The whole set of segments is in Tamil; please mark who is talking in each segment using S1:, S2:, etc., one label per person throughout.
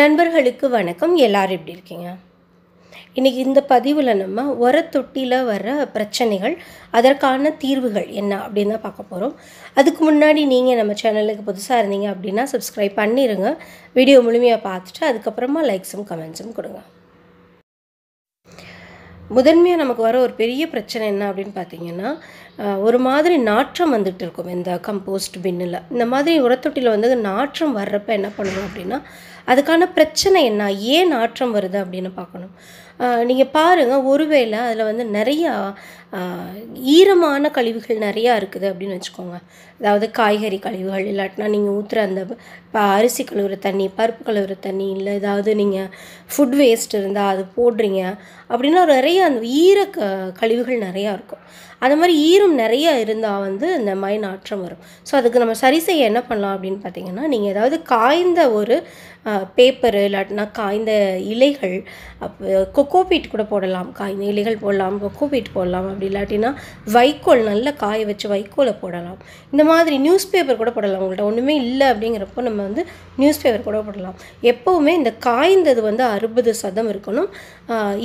S1: நண்பர்களுக்கு வணக்கம். எல்லாரும் எப்படி இருக்கீங்க? இன்றைக்கி இந்த பதிவில் நம்ம உரத்தொட்டியில் வர பிரச்சனைகள் அதற்கான தீர்வுகள் என்ன அப்படின்னு தான் பார்க்க போகிறோம் அதுக்கு முன்னாடி நீங்கள் நம்ம சேனலுக்கு புதுசாக இருந்தீங்க அப்படின்னா சப்ஸ்கிரைப் பண்ணிடுங்க வீடியோ முழுமையாக பார்த்துட்டு அதுக்கப்புறமா லைக்ஸும் கமெண்ட்ஸும் கொடுங்க. முதன்மையாக நமக்கு வர ஒரு பெரிய பிரச்சனை என்ன அப்படின்னு பார்த்தீங்கன்னா ஒரு மாதிரி நாற்றம் வந்துட்டு இருக்கும். இந்த கம்போஸ்ட் பின்னில் இந்த மாதிரி உரத்தொட்டியில் வந்து நாற்றம் வர்றப்ப என்ன பண்ணுவோம் அப்படின்னா அதுக்கான பிரச்சனை என்ன? ஏன் நாற்றம் வருது அப்படின்னு பார்க்கணும். நீங்கள் பாருங்கள் ஒருவேளை அதில் வந்து நிறையா ஈரமான கழிவுகள் நிறையா இருக்குது அப்படின்னு வச்சுக்கோங்க. அதாவது காய்கறி கழிவுகள் இல்லாட்டினா நீங்கள் ஊற்றுற அந்த ப- அரிசி கழுவுற தண்ணி பருப்பு கழுவுற தண்ணி இல்லை ஏதாவது நீங்கள் ஃபுட் வேஸ்ட் இருந்தால் அது போடுறீங்க. அப்படின்னா நிறைய அந்த ஈர க கழிவுகள் நிறையா இருக்கும். அந்த மாதிரி ஈரம் நிறைய இருந்தால் வந்து இந்த மாதிரி நாற்றம் வரும். ஸோ அதுக்கு நம்ம சரி செய்ய என்ன பண்ணலாம் அப்படின்னு பார்த்தீங்கன்னா நீங்கள் ஏதாவது காய்ந்த ஒரு பேப்பரு இல்லாட்டினா காய்ந்த இலைகள் அப்போ கொக்கோபீட் கூட போடலாம். காய்ந்த இலைகள் போடலாம் கொக்கோபீட் போடலாம். அப்படி இல்லாட்டினா வைக்கோல் நல்லா காய வச்சு வைக்கோலை போடலாம். இந்த மாதிரி நியூஸ் பேப்பர் கூட போடலாம். உங்கள்கிட்ட ஒன்றுமே இல்லை அப்படிங்கிறப்போ நம்ம வந்து நியூஸ் பேப்பர் கூட போடலாம். எப்போவுமே இந்த காய்ந்தது வந்து அறுபது சதம் இருக்கணும்.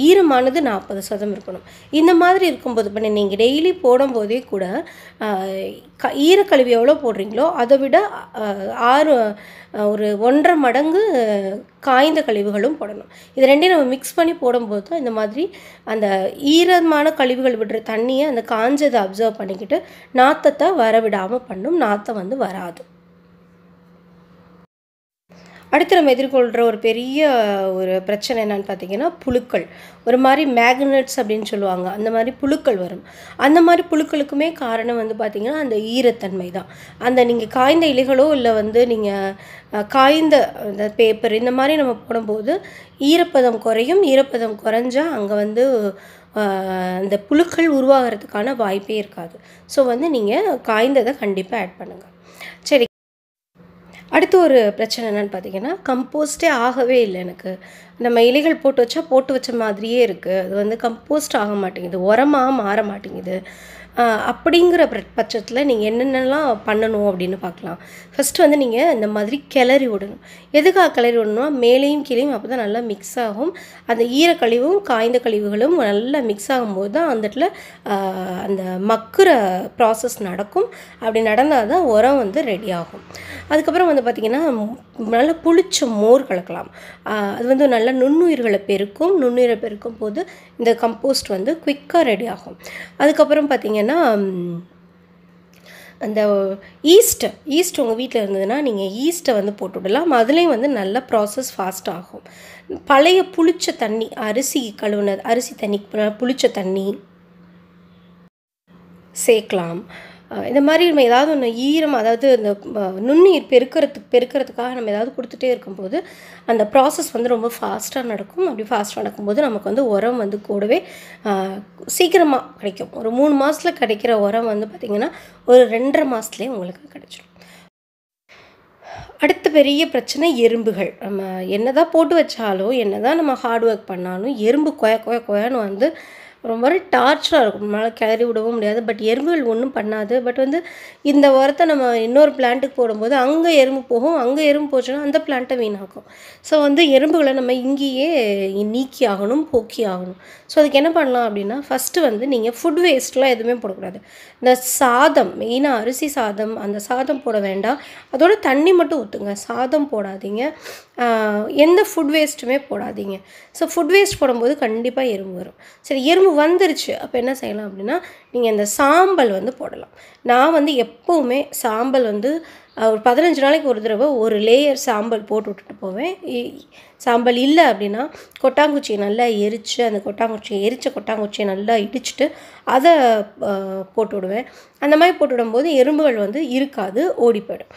S1: ஈரமாக ஈரமானது நாற்பது சதம் இருக்கணும். இந்த மாதிரி இருக்கும்போது இப்போ நீங்கள் டெய்லி போடும்போதே கூட க ஈரக்கழிவு எவ்வளோ போடுறீங்களோ அதை விட ஆறு ஒரு ஒன்றரை மடங்கு காய்ந்த கழிவுகளும் போடணும். இது ரெண்டையும் நம்ம மிக்ஸ் பண்ணி போடும்போது தான் இந்த மாதிரி அந்த ஈரமான கழிவுகள் விடுற தண்ணியை அந்த காஞ்சதை அப்சர்வ் பண்ணிக்கிட்டு நாத்தத்தை வரவிடாமல் பண்ணும். நாத்தம் வந்து வராது. அடுத்து நம்ம எதிர்கொள்கிற ஒரு பெரிய ஒரு பிரச்சனை என்னன்னு பார்த்தீங்கன்னா புழுக்கள். ஒரு மாதிரி மேக்னட்ஸ் அப்படின்னு சொல்லுவாங்க. அந்த மாதிரி புழுக்கள் வரும். அந்த மாதிரி புழுக்களுக்குமே காரணம் வந்து பார்த்திங்கன்னா அந்த ஈரத்தன்மை தான். அந்த நீங்கள் காய்ந்த இலைகளோ இல்லை வந்து நீங்கள் காய்ந்த அந்த பேப்பர் இந்த மாதிரி நம்ம போடும்போது ஈரப்பதம் குறையும். ஈரப்பதம் குறைஞ்சால் அங்கே வந்து அந்த புழுக்கள் உருவாகிறதுக்கான வாய்ப்பே இருக்காது. ஸோ வந்து நீங்கள் காய்ந்ததை கண்டிப்பாக ஆட் பண்ணுங்கள் அடுத்து ஒரு பிரச்சனை என்னென்னு பார்த்தீங்கன்னா கம்போஸ்டே ஆகவே இல்லை எனக்கு. நம்ம இலைகள் போட்டு வச்சா போட்டு வச்ச மாதிரியே இருக்குது அது வந்து கம்போஸ்ட் ஆக மாட்டேங்குது. உரமாக மாற மாட்டேங்குது. அப்படிங்கிற பட்சத்தில் நீங்கள் என்னென்னலாம் பண்ணணும் அப்படின்னு பார்க்கலாம். ஃபஸ்ட்டு வந்து நீங்கள் இந்த மாதிரி கிளறி விடணும். எதுக்காக கிளறி விடணும்னா மேலேயும் கீழேயும் அப்போ தான் நல்லா மிக்ஸ் ஆகும். அந்த ஈரக்கழிவும் காய்ந்த கழிவுகளும் நல்லா மிக்ஸ் ஆகும்போது தான் அந்த இடத்துல அந்த மக்குற ப்ராசஸ் நடக்கும். அப்படி நடந்தால் தான் உரம் வந்து ரெடி ஆகும். அதுக்கப்புறம் வந்து பார்த்திங்கன்னா நல்லா புளிச்ச மோர் கலக்கலாம். அது வந்து நல்லா நுண்ணுயிர்களை பெருக்கும். நுண்ணுயிரை பெருக்கும் போது இந்த கம்போஸ்ட் வந்து குயிக்காக ரெடி ஆகும். அதுக்கப்புறம் பார்த்திங்கன்னா ம், அந்த ஈஸ்ட்டு ஈஸ்ட் உங்கள் வீட்டில் இருந்ததுன்னா நீங்கள் ஈஸ்ட்டை வந்து போட்டு விடலாம். அதுலேயும் வந்து நல்ல ப்ராசஸ் ஃபாஸ்ட் ஆகும். பழைய புளிச்ச தண்ணி அரிசி கழுவுன அரிசி தண்ணி புளிச்ச தண்ணி சேர்க்கலாம். இந்த மாதிரி நம்ம ஏதாவது ஒன்று ஈரம் அதாவது இந்த நுண்ணீர் நுண்ணுயிர் பெருக்கிறதுக்கு பெருக்கிறதுக்காக நம்ம ஏதாவது கொடுத்துட்டே இருக்கும்போது அந்த ப்ராசஸ் வந்து ரொம்ப ஃபாஸ்ட்டாக நடக்கும். அப்படி ஃபாஸ்ட்டாக நடக்கும்போது நமக்கு வந்து உரம் வந்து கூடவே சீக்கிரமாக கிடைக்கும். ஒரு மூணு மாதத்தில் கிடைக்கிற உரம் வந்து பார்த்திங்கன்னா ஒரு ரெண்டரை மாதத்துலேயே உங்களுக்கு கிடைச்சிடும் அடுத்த பெரிய பிரச்சனை எறும்புகள். நம்ம என்னதான் போட்டு வச்சாலும் என்னதான் நம்ம ஹார்ட் ஒர்க் பண்ணாலும் எறும்பு கொய கொய கொயன்னு வந்து ரொம்ப டார்ச்சராக இருக்கும். நம்மளால் கிளறி விடவும் முடியாது. பட் எறும்புகள் ஒன்றும் பண்ணாது. பட் வந்து இந்த உரத்தை நம்ம இன்னொரு பிளான்ட்டுக்கு போடும்போது அங்கே எறும்பு போகும் அங்கே எறும்பு போச்சுன்னா அந்த பிளான்ட்டை வீணாக்கும். ஸோ வந்து எறும்புகளை நம்ம இங்கேயே நீக்கி ஆகணும் போக்கி ஆகணும். ஸோ அதுக்கு என்ன பண்ணலாம் அப்படின்னா ஃபஸ்ட்டு வந்து நீங்கள் ஃபுட் வேஸ்ட்லாம் எதுவுமே போடக்கூடாது. இந்த சாதம் மெயினாக அரிசி சாதம் அந்த சாதம் போட வேண்டாம். அதோட தண்ணி மட்டும் ஊற்றுங்க சாதம் போடாதீங்க. எந்த ஃபுட் வேஸ்ட்டுமே போடாதீங்க. ஸோ ஃபுட் வேஸ்ட் போடும்போது கண்டிப்பாக எறும்பு வரும். சரி எறும்பு வந்துருச்சு. அப்போ என்ன செய்யலாம் அப்படின்னா நீங்கள் இந்த சாம்பல் வந்து போடலாம். நான் வந்து எப்போவுமே சாம்பல் வந்து ஒரு பதினஞ்சு நாளைக்கு ஒரு தடவை ஒரு லேயர் சாம்பல் போட்டு விட்டுட்டு போவேன். இ- சாம்பல் இல்லை அப்படின்னா கொட்டாங்குச்சியை நல்லா எரித்து அந்த கொட்டாங்குச்சியை எரித்த கொட்டாங்குச்சியை நல்லா இடிச்சிட்டு அதை போட்டு விடுவேன். அந்த மாதிரி போட்டு விடும்போது எறும்புகள் வந்து இருக்காது ஓடி போயிடும்.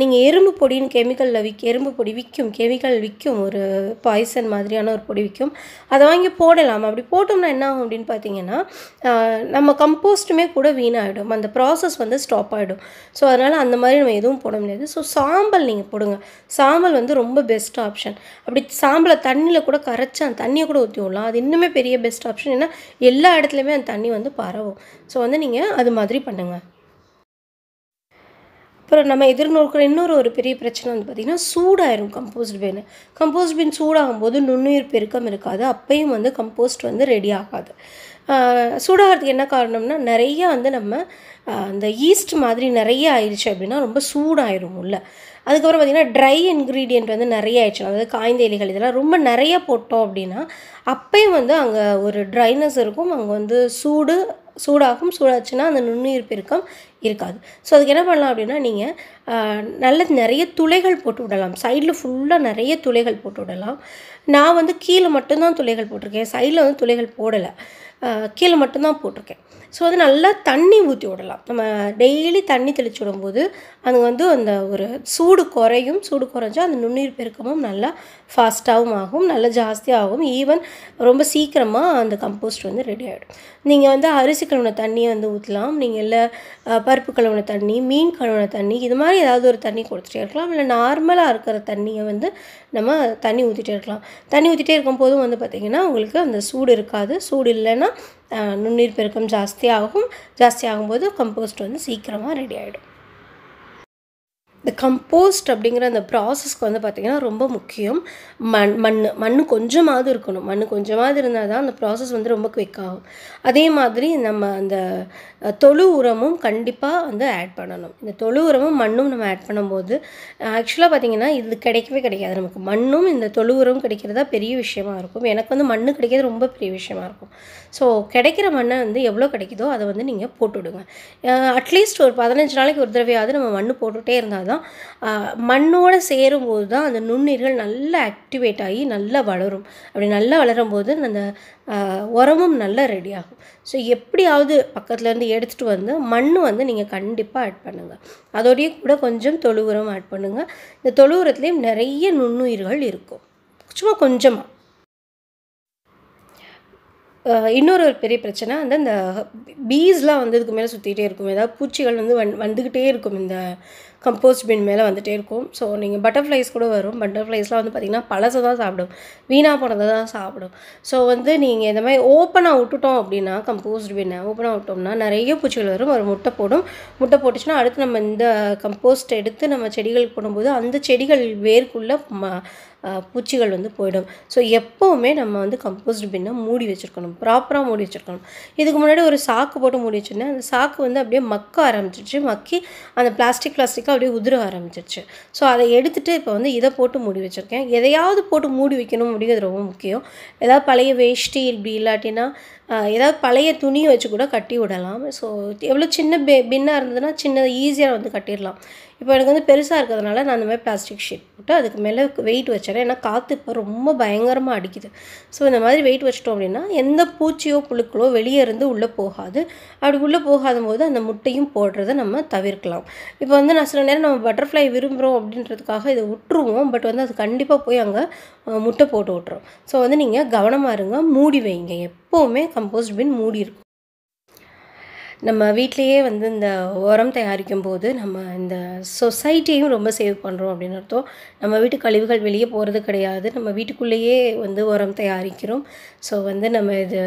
S1: நீங்கள் எறும்பு பொடின்னு கெமிக்கலில் விற்க எறும்பு பொடி விற்கும் கெமிக்கல் விற்கும் ஒரு பாய்சன் மாதிரியான ஒரு பொடி விற்கும் அதை வாங்கி போடலாம். அப்படி போட்டோம்னா என்ன ஆகும் அப்படின்னு பார்த்தீங்கன்னா நம்ம கம்போஸ்ட்டுமே கூட வீணாகிடும் அந்த ப்ராசஸ் வந்து ஸ்டாப் ஆகிடும் ஸோ அதனால் அந்த மாதிரி நம்ம எதுவும் போட முடியாது. ஸோ சாம்பல் நீங்கள் போடுங்க. சாம்பல் வந்து ரொம்ப பெஸ்ட் ஆப்ஷன் அப்படி சாம்பலை தண்ணியில் கூட கரைச்சி அந்த தண்ணியை கூட ஊற்றி விடலாம். அது இன்னுமே பெரிய பெஸ்ட் ஆப்ஷன் ஏன்னா எல்லா இடத்துலையுமே அந்த தண்ணி வந்து பரவும். ஸோ வந்து நீங்கள் அது மாதிரி பண்ணுங்கள் அப்புறம் நம்ம எதிர்நோக்கிற இன்னொரு ஒரு பெரிய பிரச்சனை வந்து பார்த்திங்கன்னா சூடாயிரும் கம்போஸ்ட் பின் கம்போஸ்ட் பின் சூடாகும் போது நுண்ணுயிர் பெருக்கம் இருக்காது. அப்பையும் வந்து கம்போஸ்ட் வந்து ரெடி ஆகாது. சூடாகிறதுக்கு என்ன காரணம்னா நிறைய வந்து நம்ம அந்த ஈஸ்ட் மாதிரி நிறைய ஆயிடுச்சு அப்படின்னா ரொம்ப சூடாயிரும் உள்ள அதுக்கப்புறம் பார்த்திங்கன்னா ட்ரை இன்க்ரீடியண்ட் வந்து நிறைய ஆயிடுச்சு. அதாவது காய்ந்த இலைகள் இதெல்லாம் ரொம்ப நிறைய போட்டோம் அப்படின்னா அப்பயும் வந்து அங்கே ஒரு ட்ரைனஸ் இருக்கும். அங்கே வந்து சூடு சூடாகும் சூடாச்சுன்னா அந்த நுண்ணுயிர் பெருக்கம் இருக்காது. ஸோ அதுக்கு என்ன பண்ணலாம் அப்படின்னா நீங்கள் நல்ல நிறைய துளைகள் போட்டு விடலாம். சைடில் ஃபுல்லாக நிறைய துளைகள் போட்டு விடலாம். நான் வந்து கீழே மட்டும்தான் துளைகள் போட்டிருக்கேன். சைடில் வந்து துளைகள் போடலை. கீழே மட்டும்தான் போட்டிருக்கேன். ஸோ அது நல்லா தண்ணி ஊற்றி விடலாம். நம்ம டெய்லி தண்ணி தெளிச்சு விடும்போது அது வந்து அந்த ஒரு சூடு குறையும். சூடு குறைஞ்சா அந்த நுண்ணுயிர் பெருக்கமும் நல்லா ஃபாஸ்ட்டாகவும் ஆகும். நல்லா ஜாஸ்தியாகும். ஈவன் ரொம்ப சீக்கிரமாக அந்த கம்போஸ்ட் வந்து ரெடி ஆகிடும் நீங்கள் வந்து அரிசி கழுவின தண்ணியை வந்து ஊற்றலாம் நீங்கள் இல்லை பருப்பு கழுவின தண்ணி மீன் கழுவின தண்ணி இது மாதிரி ஏதாவது ஒரு தண்ணி கொடுத்துட்டே இருக்கலாம். இல்லை நார்மலாக இருக்கிற தண்ணியை வந்து நம்ம தண்ணி ஊற்றிட்டே இருக்கலாம். தண்ணி ஊற்றிட்டே இருக்கும் போதும் வந்து பார்த்திங்கன்னா உங்களுக்கு அந்த சூடு இருக்காது. சூடு இல்லைன்னா நுண்ணீர் பெருக்கம் ஜாஸ்தி ஆகும் ஜாஸ்தி ஆகும்போது கம்போஸ்ட் வந்து சீக்கிரமாக ரெடி ஆகிடும் இந்த கம்போஸ்ட் அப்படிங்கிற அந்த ப்ராசஸ்க்கு வந்து பார்த்திங்கன்னா ரொம்ப முக்கியம். மண் மண் மண் கொஞ்சமாவது இருக்கணும். மண் கொஞ்சமாவது இருந்தால் தான் அந்த ப்ராசஸ் வந்து ரொம்ப குவிக் ஆகும். அதே மாதிரி நம்ம அந்த தொழு உரமும் கண்டிப்பாக வந்து ஆட் பண்ணணும். இந்த தொழு உரமும் மண்ணும் நம்ம ஆட் பண்ணும்போது ஆக்சுவலாக பார்த்திங்கன்னா இது கிடைக்கவே கிடைக்காது. நமக்கு மண்ணும் இந்த தொழு உரமும் கிடைக்கிறதா பெரிய விஷயமா இருக்கும். எனக்கு வந்து மண் கிடைக்கிறது ரொம்ப பெரிய விஷயமா இருக்கும். ஸோ கிடைக்கிற மண்ணை வந்து எவ்வளோ கிடைக்குதோ அதை வந்து நீங்கள் போட்டுவிடுங்க. அட்லீஸ்ட் ஒரு பதினஞ்சு நாளைக்கு ஒரு தடவையாவது நம்ம மண் போட்டுகிட்டே இருந்தால் தான் மண்ணோடு சேரும்போது தான் அந்த நுண்ணீர்கள் நல்லா ஆக்டிவேட் ஆகி நல்லா வளரும். அப்படி நல்லா வளரும் போது அந்த உரமும் நல்லா ரெடி ஆகும். ஸோ எப்படியாவது பக்கத்துலேருந்து எடுத்துகிட்டு வந்து மண் வந்து நீங்கள் கண்டிப்பாக ஆட் பண்ணுங்கள் அதோடய கூட கொஞ்சம் தொழு உரம் ஆட் பண்ணுங்கள் இந்த தொழு உரத்துலேயும் நிறைய நுண்ணுயிர்கள் இருக்கும். சும்மா கொஞ்சமாக இன்னொரு ஒரு பெரிய பிரச்சனை வந்து இந்த பீஸ்லாம் வந்து இதுக்கு மேலே சுற்றிக்கிட்டே இருக்கும். ஏதாவது பூச்சிகள் வந்து வந் வந்துக்கிட்டே இருக்கும் இந்த கம்போஸ்ட் பின் மேலே வந்துகிட்டே இருக்கும். ஸோ நீங்கள் பட்டர்ஃப்ளைஸ் கூட வரும். பட்டர்ஃப்ளைஸ்லாம் வந்து பார்த்திங்கன்னா பழசை தான் சாப்பிடும். வீணாக போனதை தான் சாப்பிடும். ஸோ வந்து நீங்கள் இந்த மாதிரி ஓப்பனாக விட்டுட்டோம் அப்படின்னா கம்போஸ்ட் பின்னை ஓப்பனாக விட்டோம்னா நிறைய பூச்சிகள் வரும். ஒரு முட்டை போடும். முட்டை போட்டுச்சுன்னா அடுத்து நம்ம இந்த கம்போஸ்ட் எடுத்து நம்ம செடிகளுக்கு போடும்போது அந்த செடிகள் வேர்க்குள்ளே ம பூச்சிகள் வந்து போயிடும். ஸோ எப்போவுமே நம்ம வந்து கம்போஸ்ட் பின்னை மூடி வச்சுருக்கணும். ப்ராப்பராக மூடி வச்சுருக்கணும். இதுக்கு முன்னாடி ஒரு சாக்கு போட்டு மூடி வச்சுருந்தேன். அந்த சாக்கு வந்து அப்படியே மக்க ஆரம்பிச்சிருச்சு. மக்கி அந்த பிளாஸ்டிக் பிளாஸ்டிக்காக அப்படியே உதிர ஆரம்பிச்சிருச்சு. ஸோ அதை எடுத்துகிட்டு இப்போ வந்து இதை போட்டு மூடி வச்சுருக்கேன். எதையாவது போட்டு மூடி வைக்கணும் அப்படிங்கிறது ரொம்ப முக்கியம். ஏதாவது பழைய வேஷ்டி இப்படி இல்லாட்டினா ஏதாவது பழைய துணியை வச்சு கூட கட்டி விடலாம். ஸோ எவ்வளோ சின்ன பே பின்னாக இருந்ததுன்னா சின்னதாக ஈஸியாக வந்து கட்டிடலாம். இப்போ எனக்கு வந்து பெருசாக இருக்கிறதுனால நான் அந்த மாதிரி பிளாஸ்டிக் ஷீட் போட்டு அதுக்கு மேலே வெயிட் வச்சிடறேன். ஏன்னா காற்று இப்போ ரொம்ப பயங்கரமாக அடிக்குது. ஸோ இந்த மாதிரி வெயிட் வச்சிட்டோம் அப்படின்னா எந்த பூச்சியோ புழுக்களோ வெளியே இருந்து உள்ளே போகாது. அப்படி உள்ளே போகாத போது அந்த முட்டையும் போடுறத நம்ம தவிர்க்கலாம். இப்போ வந்து நான் சில நேரம் நம்ம பட்டர்ஃப்ளை விரும்புகிறோம் அப்படின்றதுக்காக இதை விட்டுருவோம் பட் வந்து அது கண்டிப்பாக போய் அங்கே முட்டை போட்டு விட்டுரும் ஸோ வந்து நீங்கள் கவனமாக இருங்க. மூடி வைங்க. எப்போவுமே கம்போஸ்ட் பின் மூடி இருக்கும் நம்ம வீட்டிலையே வந்து இந்த உரம் தயாரிக்கும் போது நம்ம இந்த சொசைட்டியையும் ரொம்ப சேவ் பண்ணுறோம் அப்படின்னு அர்த்தம். நம்ம வீட்டு கழிவுகள் வெளியே போகிறது கிடையாது. நம்ம வீட்டுக்குள்ளேயே வந்து உரம் தயாரிக்கிறோம். ஸோ வந்து நம்ம இது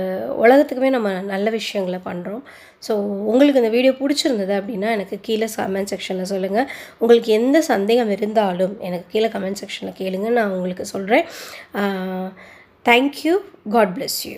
S1: உலகத்துக்குமே நம்ம நல்ல விஷயங்களை பண்ணுறோம் ஸோ உங்களுக்கு இந்த வீடியோ பிடிச்சிருந்தது அப்படின்னா எனக்கு கீழே கமெண்ட் செக்ஷனில் சொல்லுங்கள் உங்களுக்கு எந்த சந்தேகம் இருந்தாலும் எனக்கு கீழே கமெண்ட் செக்ஷனில் கேளுங்க. நான் உங்களுக்கு சொல்கிறேன் தேங்க்யூ காட் பிளெஸ் யூ